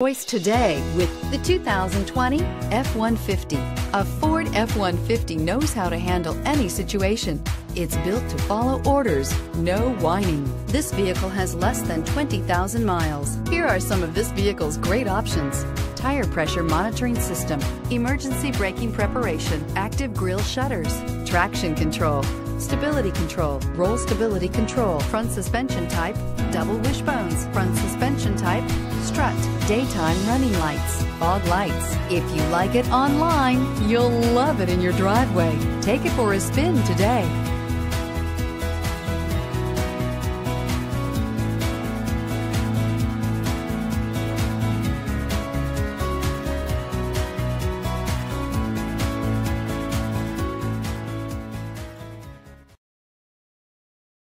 Choice today with the 2020 F-150. A Ford F-150 knows how to handle any situation. It's built to follow orders, no whining. This vehicle has less than 20,000 miles. Here are some of this vehicle's great options. Tire pressure monitoring system, emergency braking preparation, active grille shutters, traction control, stability control, roll stability control, front suspension type, double wishbones, front suspension type, strut, daytime running lights, fog lights. If you like it online, you'll love it in your driveway. Take it for a spin today.